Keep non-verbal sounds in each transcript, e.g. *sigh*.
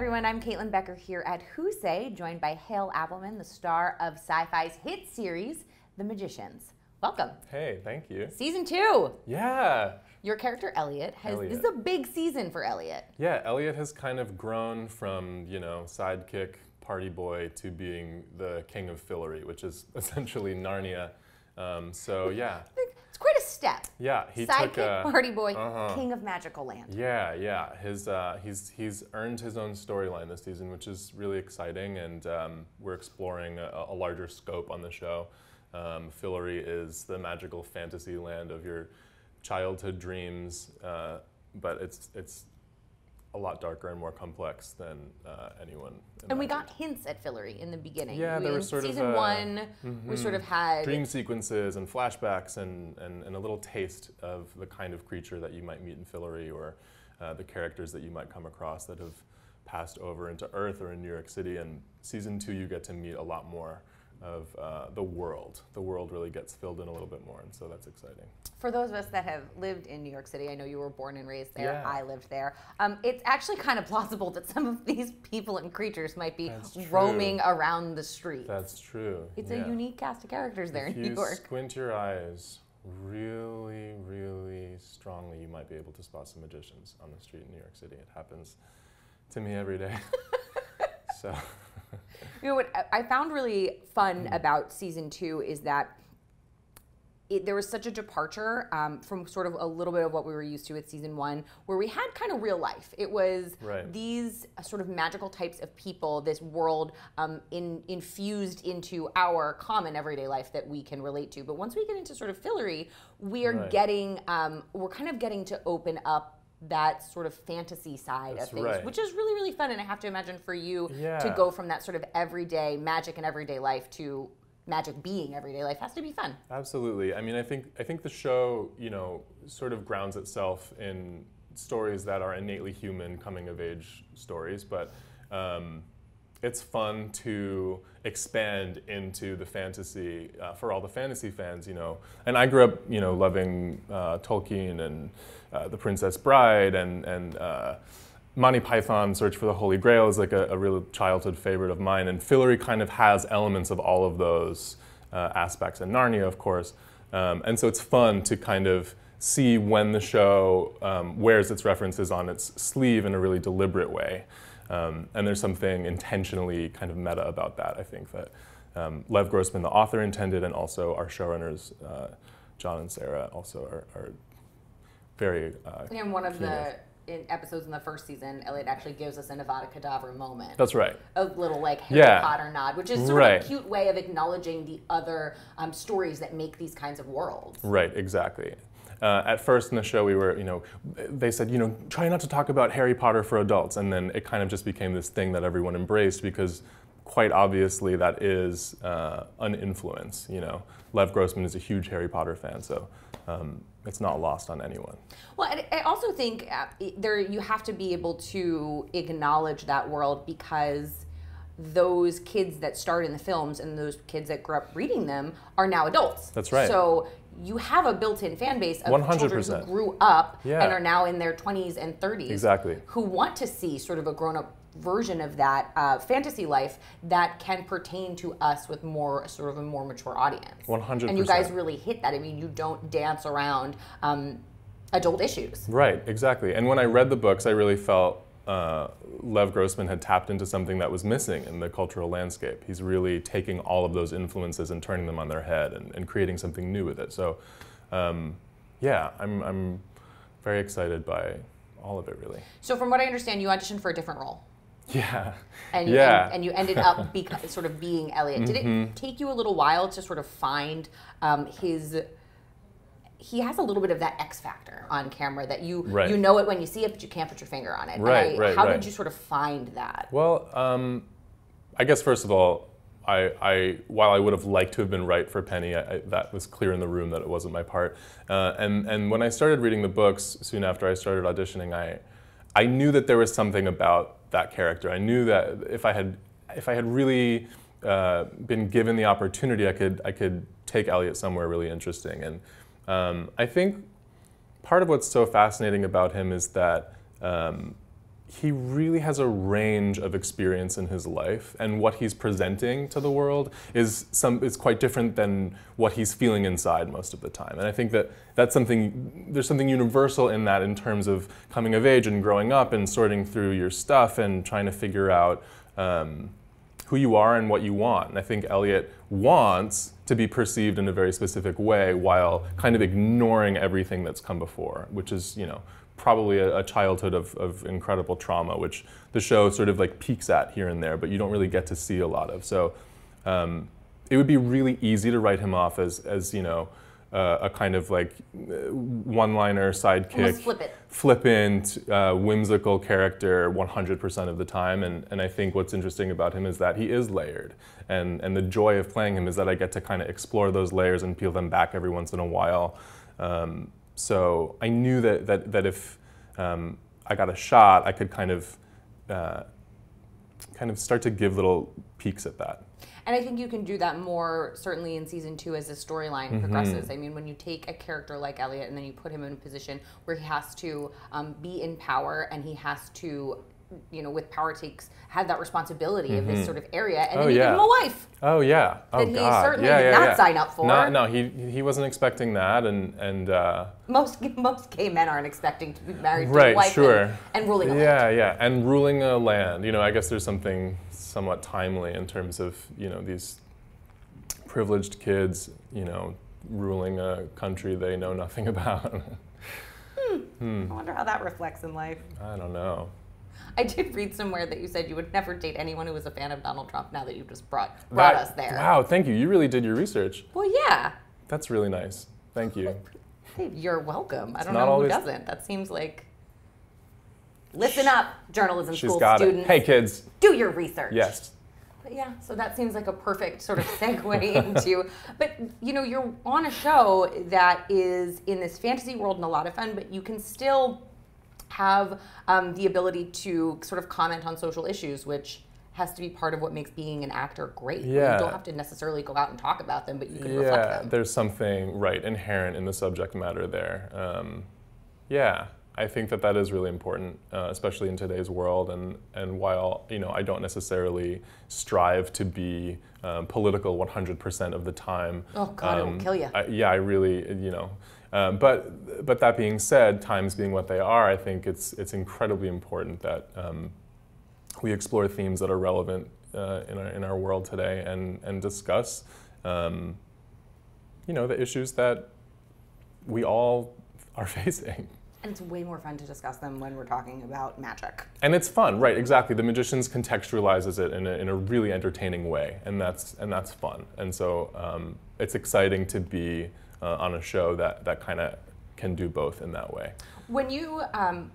everyone. I'm Caitlyn Becker here at WHOSAY, joined by Hale Appleman, the star of Syfy's hit series, The Magicians. Welcome. Hey, thank you. Season two. Yeah. Your character Eliot has Eliot. this is a big season for Eliot. Yeah, Eliot has kind of grown from, you know, sidekick party boy to being the king of Fillory, which is *laughs* essentially Narnia. Um, so yeah, *laughs* It's quite a step. yeah, he Sidekick, took a, party boy, uh-huh. king of magical land. Yeah, yeah. His uh, he's he's earned his own storyline this season, which is really exciting, and um, we're exploring a, a larger scope on the show. Um, Fillory is the magical fantasy land of your childhood dreams, uh, but it's it's a lot darker and more complex than uh, anyone. And we got hints at Fillory in the beginning. Yeah, We- there in was sort of season one. We sort of had dream sequences and flashbacks and, and, and a little taste of the kind of creature that you might meet in Fillory or uh, the characters that you might come across that have passed over into Earth or in New York City. And season two, you get to meet a lot more of uh, the world. The world really gets filled in a little bit more, and so that's exciting. For those of us that have lived in New York City, I know you were born and raised there. Yeah. I lived there. Um, it's actually kind of plausible that some of *laughs* these people and creatures might be roaming around the streets. That's true. it's yeah. a unique cast of characters there If in you New York. squint your eyes really, really strongly, you might be able to spot some magicians on the street in New York City. It happens to me every day. *laughs* so. You know what I- found really fun Hmm. about season two is that it, there was such a departure um, from sort of a little bit of what we were used to with season one, where we had kind of real life. It was Right. these uh, sort of magical types of people, this world um, in, infused into our common everyday life that we can relate to. But once we get into sort of Fillory, we are Right. getting, um, we're kind of getting to open up that sort of fantasy side That's of things, right. which is really, really fun. And I have to imagine for you to go from that sort of everyday magic and everyday life to magic being everyday life has to be fun. Absolutely. I mean, I think I think the show, you know, sort of grounds itself in stories that are innately human, coming of age stories, but um, it's fun to expand into the fantasy uh, for all the fantasy fans, you know. And I grew up, you know, loving uh, Tolkien and uh, The Princess Bride and and uh, Monty Python Search for the Holy Grail is like a, a real childhood favorite of mine, and Fillory kind of has elements of all of those uh, aspects, and Narnia, of course. Um, and so it's fun to kind of see when the show um, wears its references on its sleeve in a really deliberate way. Um, and there's something intentionally kind of meta about that, I think, that um, Lev Grossman, the author, intended, and also our showrunners, uh, John and Sarah, also are, are very. Uh, And one of the in episodes in the first season, Eliot actually gives us an Avada Kedavra moment. That's right. a little like Harry Yeah. Potter nod, which is sort Right. of a cute way of acknowledging the other um, stories that make these kinds of worlds. Right, exactly. Uh, at first in the show, we were, you know, they said, you know, try not to talk about Harry Potter for adults. And then it kind of just became this thing that everyone embraced because quite obviously that is uh, an influence, you know. Lev Grossman is a huge Harry Potter fan, so um, it's not lost on anyone. Well, I also think uh, there you have to be able to acknowledge that world because those kids that starred in the films and those kids that grew up reading them are now adults. That's right. So you have a built-in fan base of children 100%. who grew up Yeah. and are now in their 20s and 30s Exactly. who want to see sort of a grown-up version of that uh, fantasy life that can pertain to us with more sort of a more mature audience 100%. and you guys really hit that i mean you don't dance around um, adult issues Right, exactly. And when I read the books, I really felt uh, Lev Grossman had tapped into something that was missing in the cultural landscape. He's really taking all of those influences and turning them on their head and, and creating something new with it. So, um, yeah, I'm, I'm very excited by all of it, really. so from what i understand you auditioned for a different role Yeah. and, yeah. and, and you ended up *laughs* beca- sort of being eliot did Mm-hmm. it take you a little while to sort of find um, his he has a little bit of that X factor on camera that you Right. you know it when you see it, but you can't put your finger on it. Right, I- right, How right. did you sort of find that? Well, um, I guess first of all, I, I while I would have liked to have been right for Penny, I, I, that was clear in the room that it wasn't my part. Uh, and and when I started reading the books soon after I started auditioning, I I knew that there was something about that character. I knew that if I had if I had really uh, been given the opportunity, I could I could take Eliot somewhere really interesting. And um, I think part of what's so fascinating about him is that um, he really has a range of experience in his life, and what he's presenting to the world is some is quite different than what he's feeling inside most of the time. And I think that that's something there's something universal in that in terms of coming of age and growing up and sorting through your stuff and trying to figure out. Um, who you are and what you want. And I think Eliot wants to be perceived in a very specific way while kind of ignoring everything that's come before, which is, you know, probably a, a, childhood of, of incredible trauma, which the show sort of like peeks at here and there, but you don't really get to see a lot of. So um, it would be really easy to write him off as, as you know, uh, a kind of like uh, one-liner sidekick, flip flippant, uh, whimsical character 100% of the time. And, and I think what's interesting about him is that he is layered. And, and the joy of playing him is that I get to kind of explore those layers and peel them back every once in a while. Um, so I knew that, that, that if um, I got a shot, I could kind of, uh, kind of start to give little peeks at that. And I think you can do that more certainly in season two as the storyline mm-hmm. progresses. I mean, when you take a character like Eliot and then you put him in a position where he has to um, be in power and he has to you know, with power takes had that responsibility mm-hmm. of this mm-hmm. sort of area, and oh, then you yeah. give him a wife. Oh yeah. Oh that he God. certainly yeah, did yeah, not sign up for. No, no, he he wasn't expecting that, and and uh, most most gay men aren't expecting to be married right, to a wife sure. and, and ruling a yeah, land. Yeah, yeah, and ruling a land. You know, I guess there's something somewhat timely in terms of you know these privileged kids, you know, ruling a country they know nothing *laughs* about. hmm. Hmm. I wonder how that reflects in life. I don't know. I did read somewhere that you said you would never date anyone who was a fan of Donald Trump. Now that you just brought brought that, us there. Wow, thank you. You really did your research. Well, yeah. That's really nice. Thank you. *laughs* You're welcome. I don't know who doesn't. That seems like. Listen up, journalism She's school got students. It. Hey, kids. Do your research. Yes. But yeah, so that seems like a perfect sort of segue *laughs* into. But you know, you're on a show that is in this fantasy world and a lot of fun, but you can still have um, the ability to sort of comment on social issues, which has to be part of what makes being an actor great. Yeah. You don't have to necessarily go out and talk about them, but you can yeah, reflect them. there's something right inherent in the subject matter there. Um, yeah, I think that that is really important, uh, especially in today's world. And and while you know I don't necessarily strive to be um, political 100% of the time. Oh God, um, it will kill you. I, yeah, I really you know. Um, but but that being said, times being what they are, I think it's it's incredibly important that um, we explore themes that are relevant uh, in our in our world today and and discuss, um, you know, the issues that we all are *laughs* facing. And it's way more fun to discuss them when we're talking about magic. And it's fun, right? Exactly. The magicians contextualizes it in a, in a really entertaining way, and that's and that's fun. And so um, it's exciting to be uh, on a show that that kind of can do both in that way. When you um,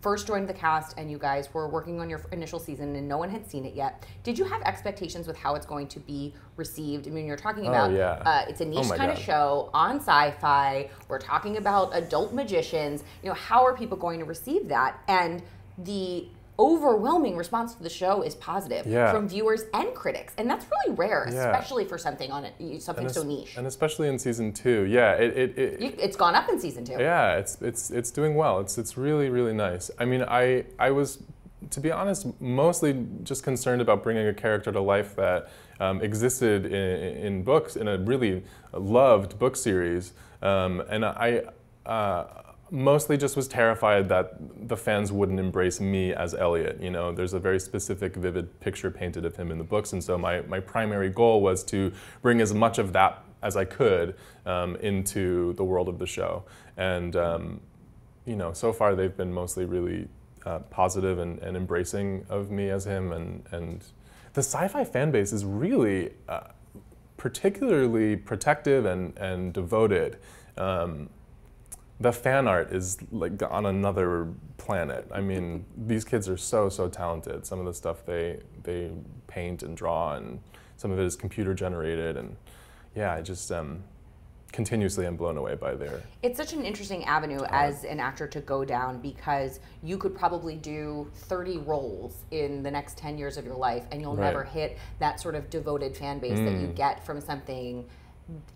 first joined the cast and you guys were working on your initial season and no one had seen it yet, did you have expectations with how it's going to be received? I mean, you're talking oh, about oh, yeah. uh, it's a niche oh kind God. of show on Syfy. We're talking about adult magicians. You know, how are people going to receive that? And the overwhelming response to the show is positive yeah. from viewers and critics, and that's really rare, yeah. especially for something on it, something so niche. And especially in season two, yeah, it, it, it you, it's gone up in season two. Yeah, it's it's it's doing well. It's it's really really nice. I mean, I I was, to be honest, mostly just concerned about bringing a character to life that um, existed in, in, books in a really loved book series, um, and I. Uh, mostly just was terrified that the fans wouldn't embrace me as Eliot. You know, there's a very specific, vivid picture painted of him in the books, and so my, my primary goal was to bring as much of that as I could um, into the world of the show. And, um, you know, so far they've been mostly really uh, positive and, and embracing of me as him, and, and the sci-fi fan base is really uh, particularly protective and, and devoted. Um, the fan art is like on another planet. I mean, these kids are so so talented. Some of the stuff they they paint and draw, and some of it is computer generated, and yeah, I just um, continuously am blown away by their. It's such an interesting avenue as an actor to go down because you could probably do 30 roles in the next 10 years of your life, and you'll right. never hit that sort of devoted fan base mm. that you mm. get from something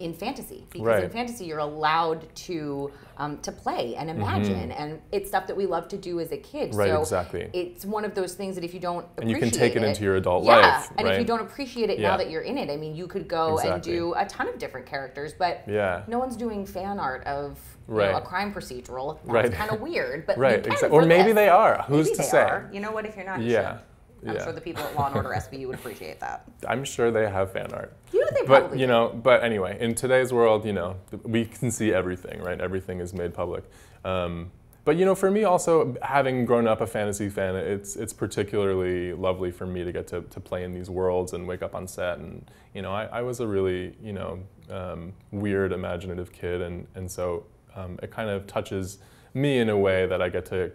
in fantasy because Right. in fantasy you're allowed to um, to play and imagine and it's stuff that we love to do as a kid Mm-hmm. Right, so exactly. it's one of those things that if you don't And you can take it into your adult yeah, life, and if you don't appreciate it Yeah. now that you're in it i mean you could go and do a ton of different characters but Yeah. no one's doing fan art of you Right. know, a crime procedural that's Right. kind of weird but Right, exactly. Or maybe this. they are. Who's Maybe to say? are. You know what? If you're not, Yeah. should. I'm Yeah. sure the people at Law and Order SVU would appreciate that. *laughs* I'm sure they have fan art. You know they But probably you know, but anyway, in today's world, you know, we can see everything, right? Everything is made public. Um, but you know, for me, also having grown up a fantasy fan, it's it's particularly lovely for me to get to, to play in these worlds and wake up on set. And you know, I, I was a really you know um, weird, imaginative kid, and and so um, it kind of touches me in a way that I get to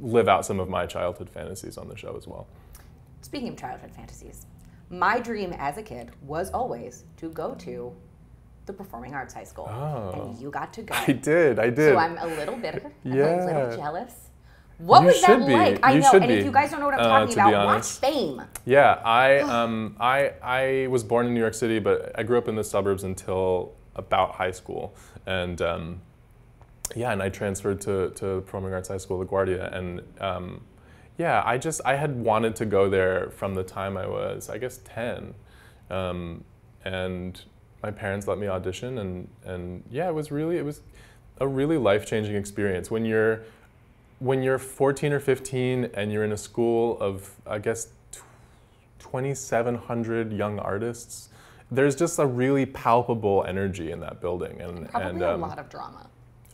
live out some of my childhood fantasies on the show as well. Speaking of childhood fantasies, my dream as a kid was always to go to the Performing Arts High School, Oh. and you got to go. *laughs* I did, I did. So I'm a little bitter. I'm a little jealous. What You was that be. like? I You know. should And if you guys don't know what I'm uh, talking be about, watch. Fame. Yeah, I *sighs* um I I was born in New York City, but I grew up in the suburbs until about high school, and um, yeah, and I transferred to to Performing Arts High School, LaGuardia, and um, yeah, I just I had wanted to go there from the time I was I guess ten, um, and my parents let me audition, and and yeah, it was really it was a really life changing experience when you're when you're 14 or 15 and you're in a school of i guess 2700 young artists there's just a really palpable energy in that building and, Probably and a um, lot of drama.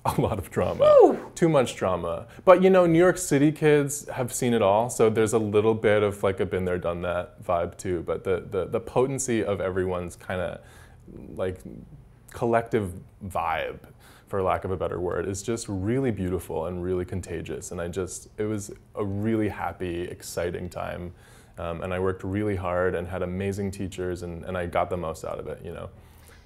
*laughs* a lot of drama. Too much drama. But you know new york city kids have seen it all so there's a little bit of like a been there done that vibe too. But the the, the potency of everyone's kind of like collective vibe for lack of a better word is just really beautiful and really contagious. And i just it was a really happy exciting time. Um, and i worked really hard and had amazing teachers and, and i got the most out of it you know.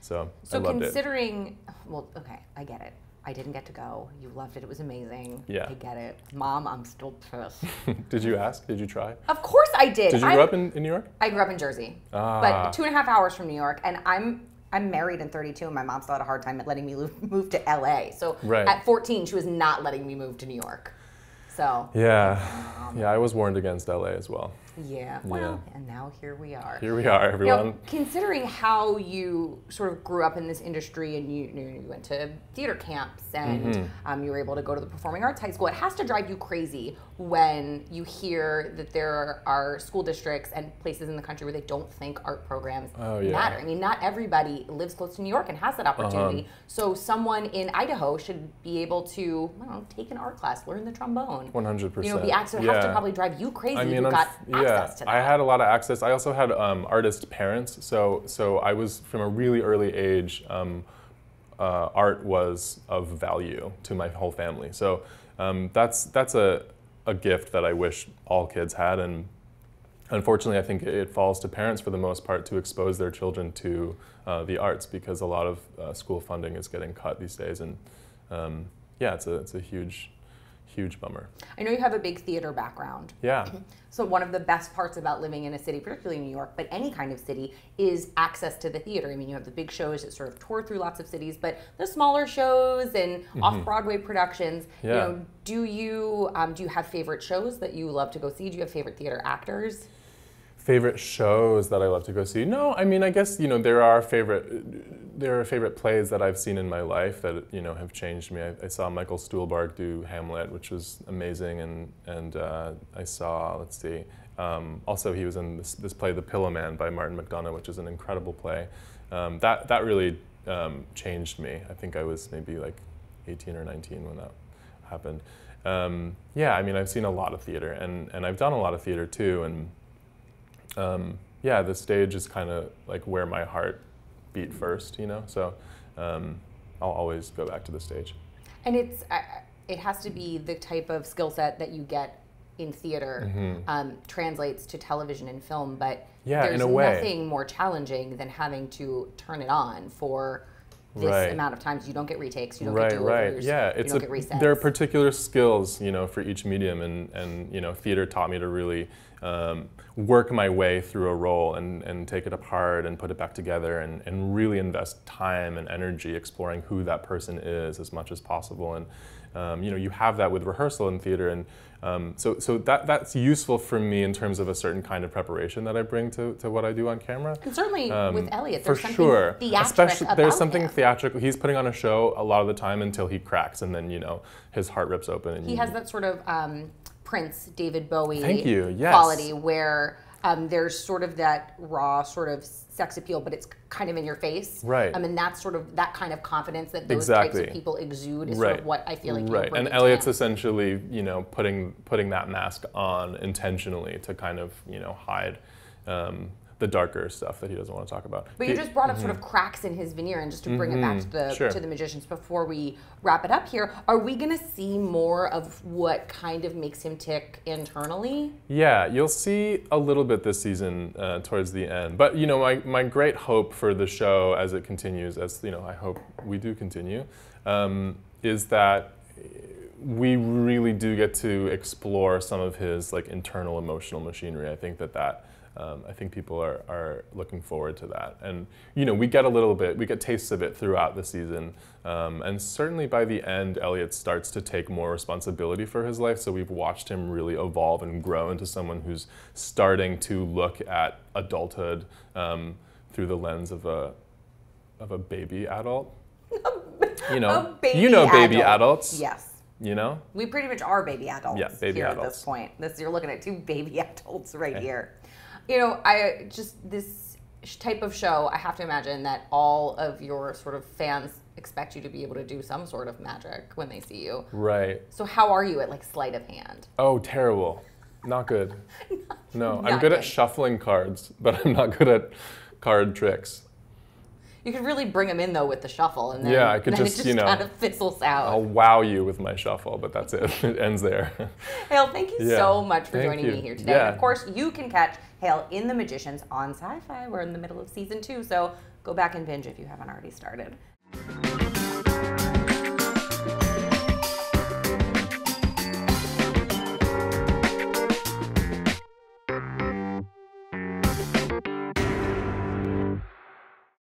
So, So i loved it. considering, well, okay, I get it. I didn't get to go. You loved it. It was amazing. Yeah. I get it. Mom, I'm still pissed. *laughs* did you ask did you try of course I did. did you I'm- grow up in, in new york I grew up in Jersey, Ah. but two and a half hours from New York, and I'm I'm married and 32, and my mom still had a hard time letting me *laughs* move to LA. So Right. at 14, she was not letting me move to New York. So yeah yeah i was warned against la as well yeah, well, and now here we are. here we are Now, everyone considering how you sort of grew up in this industry and you, you, you went to theater camps and Mm-hmm. um, you were able to go to the performing arts high school, it has to drive you crazy when you hear that there are school districts and places in the country where they don't think art programs Oh, yeah. matter. I mean, not everybody lives close to New York and has that opportunity. Uh-huh. So someone in Idaho should be able to, I don't know, take an art class, learn the trombone. 100% You know, be access have to probably drive you crazy I mean, who got yeah, access to that. I had a lot of access. I also had um, artist parents, so so I was from a really early age. Um, uh, art was of value to my whole family. So um, that's that's a a gift that I wish all kids had, and unfortunately, I think it falls to parents for the most part to expose their children to uh, the arts because a lot of uh, school funding is getting cut these days, and um, yeah, it's a it's a huge huge bummer. I know you have a big theater background. Yeah. *clears throat* So one of the best parts about living in a city, particularly New York, but any kind of city, is access to the theater. I mean, you have the big shows that sort of tour through lots of cities, but the smaller shows and off-Broadway productions. You Yeah. know, do you um, do you have favorite shows that you love to go see? Do you have favorite theater actors? Favorite shows that I love to go see. No, I mean I guess you know there are favorite there are favorite plays that I've seen in my life that you know have changed me. I, I saw Michael Stuhlbarg do Hamlet, which was amazing, and and uh, I saw let's see. Um, also, he was in this, this play, The Pillowman, by Martin McDonagh, which is an incredible play. Um, that that really um, changed me. I think I was maybe like 18 or 19 when that happened. Um, yeah, I mean, I've seen a lot of theater, and, and I've done a lot of theater too, and um, yeah, the stage is kind of like where my heart beat first, you know. So um, I'll always go back to the stage. And it's uh, it has to be the type of skill set that you get in theater um, translates to television and film, but Mm-hmm. Yeah, in there's a way. nothing more challenging than having to turn it on for this Right. amount of times. You don't get retakes. You don't right, get right. do-overs. Yeah, you it's don't a, get resets. there are particular skills, you know, for each medium, and and you know, theater taught me to really um, work my way through a role and, and take it apart and put it back together and, and really invest time and energy exploring who that person is as much as possible. And um, you know, you have that with rehearsal in theater, and um, so so that that's useful for me in terms of a certain kind of preparation that I bring to, to what I do on camera. And certainly Um, with Eliot, for something sure. Especially there's something him. theatrical. He's putting on a show a lot of the time until he cracks, and then you know his heart rips open. And He has that sort of um, Prince David Bowie Thank you, yes. quality where um, there's sort of that raw sort of sex appeal, but it's kind of in your face. Right. I mean, that's sort of that kind of confidence that those types of people exude is sort right. of what I feel like right. And Eliot's essentially you know putting putting that mask on intentionally to kind of you know hide. Um, the darker stuff that he doesn't want to talk about. But you just brought up sort of cracks in his veneer, and just to bring it back to the Mm-hmm. Sure. to the magicians before we wrap it up here, are we going to see more of what kind of makes him tick internally? Yeah, you'll see a little bit this season uh, towards the end. But you know, my, my great hope for the show as it continues, as you know, I hope we do continue, um, is that we really do get to explore some of his like internal emotional machinery. I think that that. Um, I think people are, are looking forward to that. And, you know, we get a little bit, we get tastes of it throughout the season. Um, and certainly by the end, Eliot starts to take more responsibility for his life. So we've watched him really evolve and grow into someone who's starting to look at adulthood um, through the lens of a, of a baby adult. *laughs* You know, A baby you know baby adult. adults. Yes. You know? We pretty much are baby adults Yeah, baby here at this point. This you're looking at two baby *laughs* adults right here. You know, I just this type of show. I have to imagine that all of your sort of fans expect you to be able to do some sort of magic when they see you. Right. So how are you at like sleight of hand? Oh, terrible. Not good. *laughs* No, I'm good good. at shuffling cards, but I'm not good at card tricks. You could really bring them in though with the shuffle, and then, Yeah, I could *laughs* just, it just you know, kind of fizzles out. I'll wow you with my shuffle, but that's it. *laughs* It ends there. *laughs* Hale, thank you Yeah, so much for thank joining you. me here today. Yeah. And of course, you can catch Hale in The Magicians on Syfy. We're in the middle of season two, so go back and binge if you haven't already started.